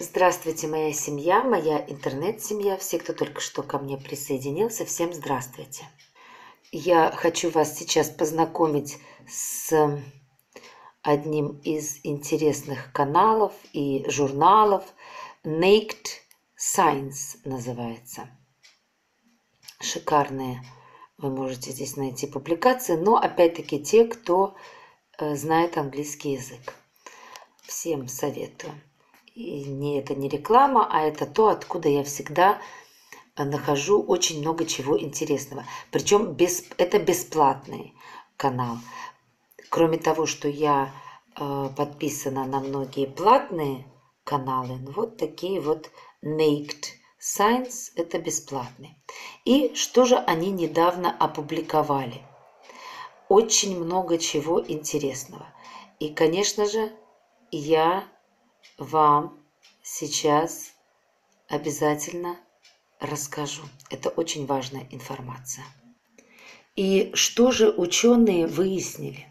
Здравствуйте, моя семья, моя интернет-семья, все, кто только что ко мне присоединился, всем здравствуйте. Я хочу вас сейчас познакомить с одним из интересных каналов и журналов. Naked Science называется. Шикарные вы можете здесь найти публикации, но опять-таки те, кто э, знает английский язык. Всем советую. Не это не реклама, а это то, откуда я всегда э, нахожу очень много чего интересного. Причем без, это бесплатный канал. Кроме того, что я э, подписана на многие платные каналы, ну, вот такие вот Naked Science – это бесплатный. И что же они недавно опубликовали? Очень много чего интересного. И, конечно же, я вам сейчас обязательно расскажу. Это очень важная информация. И что же ученые выяснили?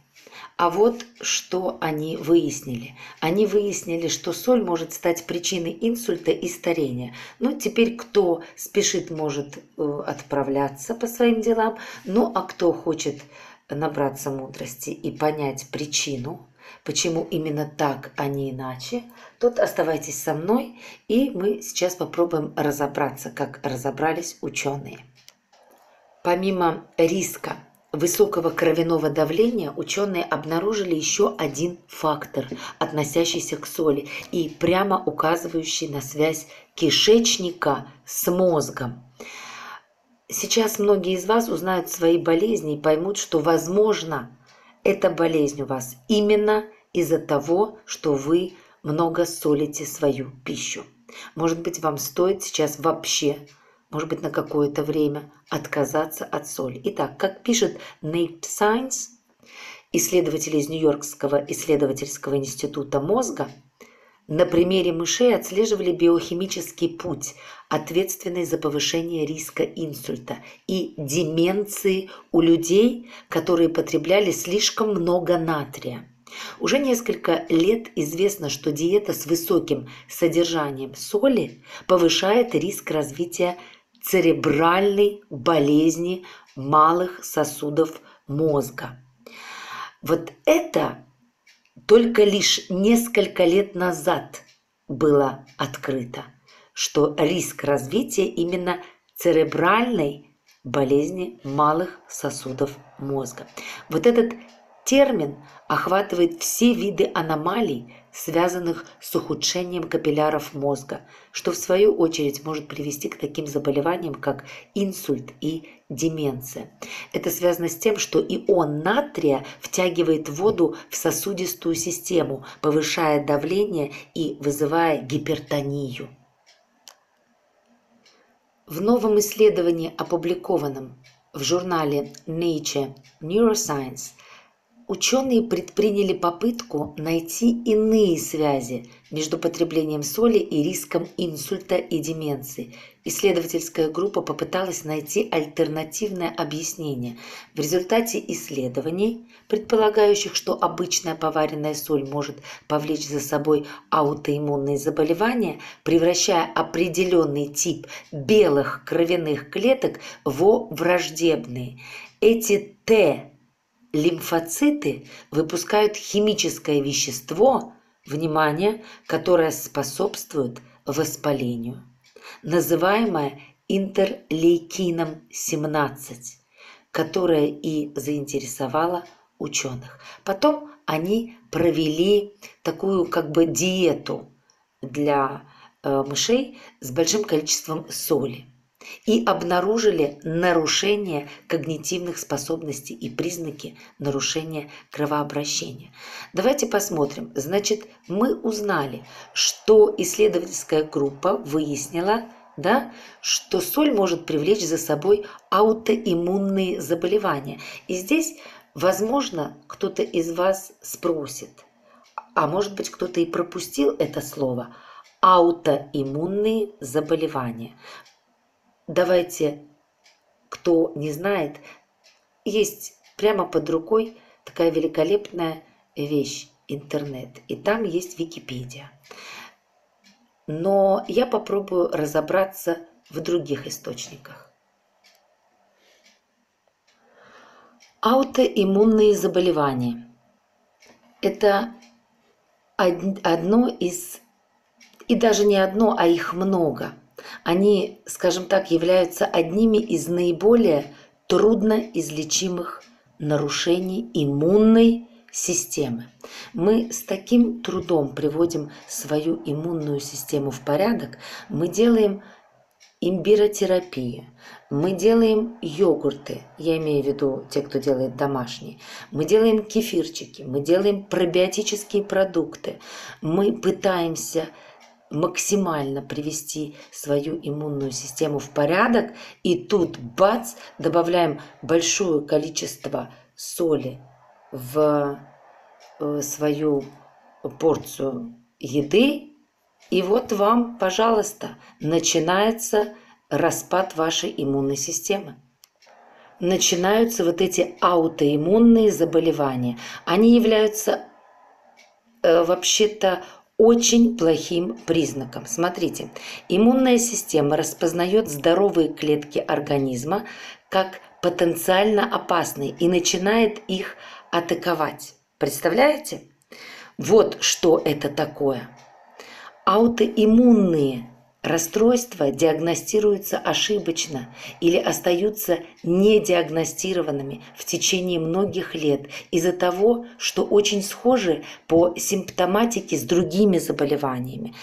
А вот что они выяснили. Они выяснили, что соль может стать причиной инсульта и старения. Ну, теперь кто спешит, может э, отправляться по своим делам. Ну, а кто хочет набраться мудрости и понять причину почему именно так, а не иначе, тот оставайтесь со мной, и мы сейчас попробуем разобраться, как разобрались ученые. Помимо риска высокого кровяного давления, ученые обнаружили еще один фактор, относящийся к соли и прямо указывающий на связь кишечника с мозгом. Сейчас многие из вас узнают свои болезни и поймут, что, возможно, эта болезнь у вас именно из-за того, что вы много солите свою пищу. Может быть, вам стоит сейчас вообще, может быть, на какое-то время отказаться от соли. Итак, как пишет Nate Science, исследователи из Нью-Йоркского исследовательского института мозга, на примере мышей отслеживали биохимический путь, ответственный за повышение риска инсульта и деменции у людей, которые потребляли слишком много натрия. Уже несколько лет известно, что диета с высоким содержанием соли повышает риск развития церебральной болезни малых сосудов мозга. Вот это только лишь несколько лет назад было открыто, что риск развития именно церебральной болезни малых сосудов мозга. Вот этот термин охватывает все виды аномалий, связанных с ухудшением капилляров мозга, что в свою очередь может привести к таким заболеваниям, как инсульт и деменция. Это связано с тем, что ион натрия втягивает воду в сосудистую систему, повышая давление и вызывая гипертонию. В новом исследовании, опубликованном в журнале Nature Neuroscience, Ученые предприняли попытку найти иные связи между потреблением соли и риском инсульта и деменции. Исследовательская группа попыталась найти альтернативное объяснение. В результате исследований, предполагающих, что обычная поваренная соль может повлечь за собой аутоиммунные заболевания, превращая определенный тип белых кровяных клеток во враждебные. Эти Т лимфоциты выпускают химическое вещество, внимание, которое способствует воспалению, называемое интерлейкином 17, которое и заинтересовало ученых. Потом они провели такую как бы диету для э, мышей с большим количеством соли и обнаружили нарушение когнитивных способностей и признаки нарушения кровообращения. Давайте посмотрим. Значит, мы узнали, что исследовательская группа выяснила, да, что соль может привлечь за собой аутоиммунные заболевания. И здесь, возможно, кто-то из вас спросит, а может быть, кто-то и пропустил это слово – аутоиммунные заболевания. Давайте, кто не знает, есть прямо под рукой такая великолепная вещь – интернет. И там есть Википедия. но я попробую разобраться в других источниках. Аутоиммунные заболевания – это одно из, и даже не одно, а их много. Они, скажем так, являются одними из наиболее трудно излечимых нарушений иммунной системы. Мы с таким трудом приводим свою иммунную систему в порядок, мы делаем имбиротерапию, мы делаем йогурты, я имею в виду те, кто делает домашние, мы делаем кефирчики, мы делаем пробиотические продукты, мы пытаемся максимально привести свою иммунную систему в порядок, и тут, бац, добавляем большое количество соли в э, свою порцию еды, и вот вам, пожалуйста, начинается распад вашей иммунной системы. Начинаются вот эти аутоиммунные заболевания. Они являются э, вообще-то очень плохим признаком. Смотрите, иммунная система распознает здоровые клетки организма как потенциально опасные и начинает их атаковать. Представляете? Вот что это такое. Аутоиммунные расстройства диагностируются ошибочно или остаются недиагностированными в течение многих лет из-за того, что очень схожи по симптоматике с другими заболеваниями.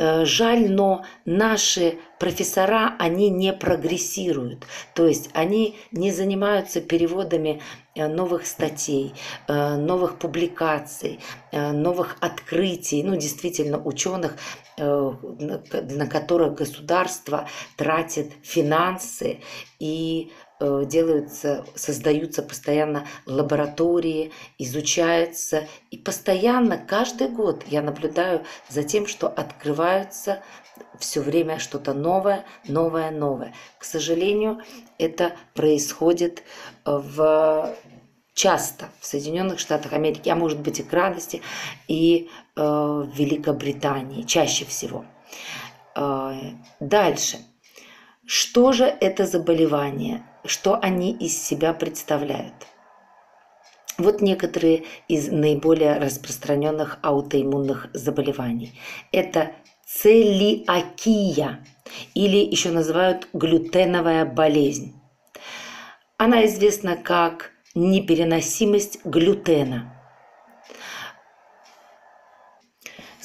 Э, жаль, но наши профессора, они не прогрессируют. То есть они не занимаются переводами э, новых статей, э, новых публикаций, новых открытий, ну, действительно, ученых, на которых государство тратит финансы и делаются, создаются постоянно лаборатории, изучаются. И постоянно, каждый год я наблюдаю за тем, что открываются все время что-то новое, новое, новое. К сожалению, это происходит в часто в Соединенных Штатах Америки, а может быть и к радости, и э, в Великобритании чаще всего. Э, дальше. Что же это заболевание? Что они из себя представляют. Вот некоторые из наиболее распространенных аутоиммунных заболеваний. Это целиакия или еще называют глютеновая болезнь. Она известна как непереносимость глютена.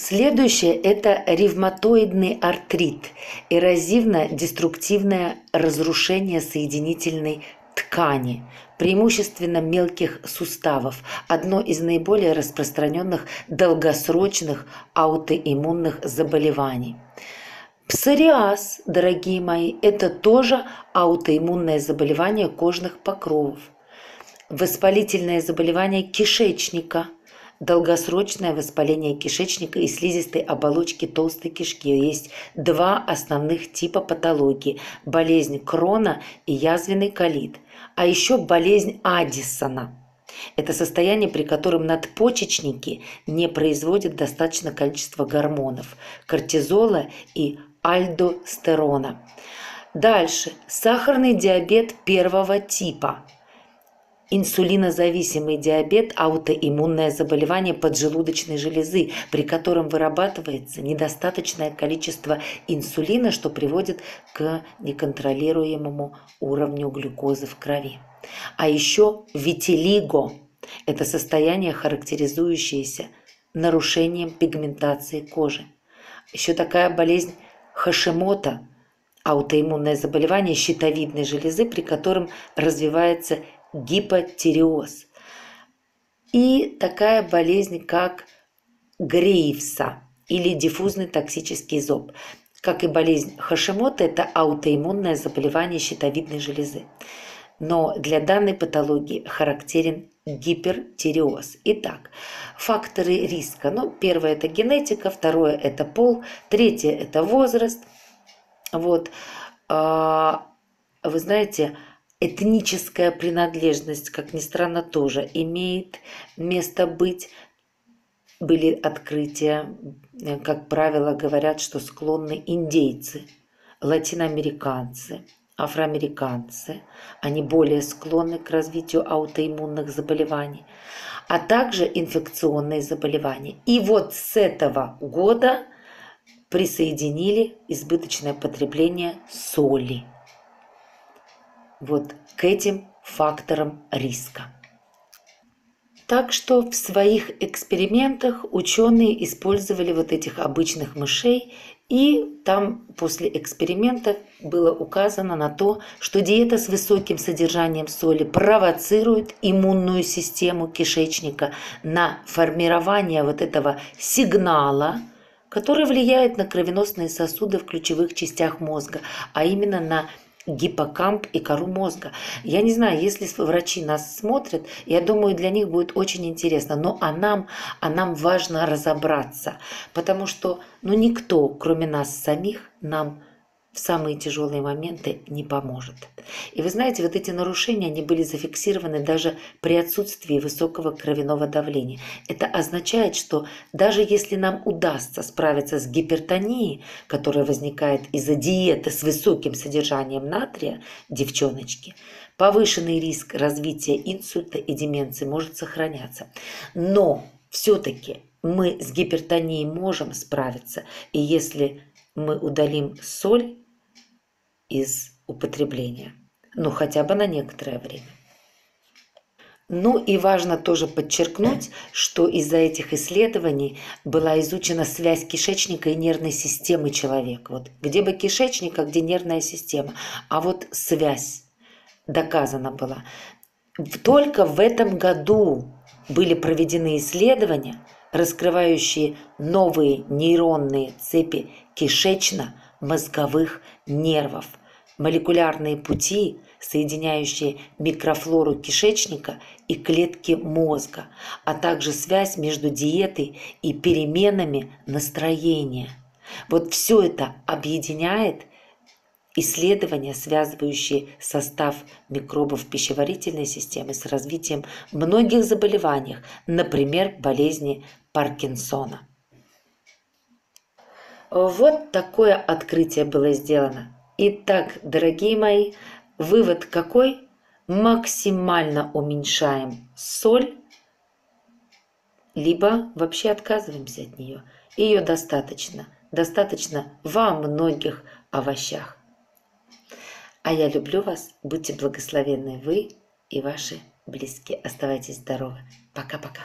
Следующее – это ревматоидный артрит, эрозивно-деструктивное разрушение соединительной ткани, преимущественно мелких суставов, одно из наиболее распространенных долгосрочных аутоиммунных заболеваний. Псориаз, дорогие мои, это тоже аутоиммунное заболевание кожных покровов. Воспалительное заболевание кишечника – долгосрочное воспаление кишечника и слизистой оболочки толстой кишки. Есть два основных типа патологии – болезнь Крона и язвенный колит, а еще болезнь Аддисона. Это состояние, при котором надпочечники не производят достаточно количества гормонов – кортизола и альдостерона. Дальше. Сахарный диабет первого типа – Инсулинозависимый диабет – аутоиммунное заболевание поджелудочной железы, при котором вырабатывается недостаточное количество инсулина, что приводит к неконтролируемому уровню глюкозы в крови. А еще витилиго – это состояние, характеризующееся нарушением пигментации кожи. Еще такая болезнь Хашимота – аутоиммунное заболевание щитовидной железы, при котором развивается гипотиреоз. И такая болезнь, как Грейвса или диффузный токсический зоб. Как и болезнь Хашимота, это аутоиммунное заболевание щитовидной железы. Но для данной патологии характерен гипертиреоз. Итак, факторы риска. Ну, первое – это генетика, второе – это пол, третье – это возраст. Вот. А, вы знаете, этническая принадлежность, как ни странно, тоже имеет место быть. были открытия, э, как правило, говорят, что склонны индейцы, латиноамериканцы, афроамериканцы. Они более склонны к развитию аутоиммунных заболеваний, а также инфекционные заболевания. И вот с этого года присоединили избыточное потребление соли. Вот к этим факторам риска. Так что в своих экспериментах ученые использовали вот этих обычных мышей, и там после эксперимента было указано на то, что диета с высоким содержанием соли провоцирует иммунную систему кишечника на формирование вот этого сигнала, который влияет на кровеносные сосуды в ключевых частях мозга, а именно на гиппокамп и кору мозга. Я не знаю, если врачи нас смотрят, я думаю, для них будет очень интересно. Но а нам, а нам важно разобраться, потому что ну, никто, кроме нас самих, нам в самые тяжелые моменты не поможет. И вы знаете, вот эти нарушения, они были зафиксированы даже при отсутствии высокого кровяного давления. Это означает, что даже если нам удастся справиться с гипертонией, которая возникает из-за диеты с высоким содержанием натрия, девчоночки, повышенный риск развития инсульта и деменции может сохраняться. Но все-таки мы с гипертонией можем справиться, и если мы удалим соль, из употребления, ну хотя бы на некоторое время. Ну и важно тоже подчеркнуть, что из-за этих исследований была изучена связь кишечника и нервной системы человека. Вот где бы кишечник, а где нервная система. А вот связь доказана была. Только в этом году были проведены исследования, раскрывающие новые нейронные цепи кишечно-мозговых нервов, молекулярные пути, соединяющие микрофлору кишечника и клетки мозга, а также связь между диетой и переменами настроения. Вот все это объединяет исследования, связывающие состав микробов пищеварительной системы с развитием многих заболеваний, например, болезни Паркинсона. Вот такое открытие было сделано. Итак, дорогие мои, вывод какой? Максимально уменьшаем соль, либо вообще отказываемся от нее. Ее достаточно. Достаточно во многих овощах. А я люблю вас. Будьте благословенны вы и ваши близкие. Оставайтесь здоровы. Пока-пока.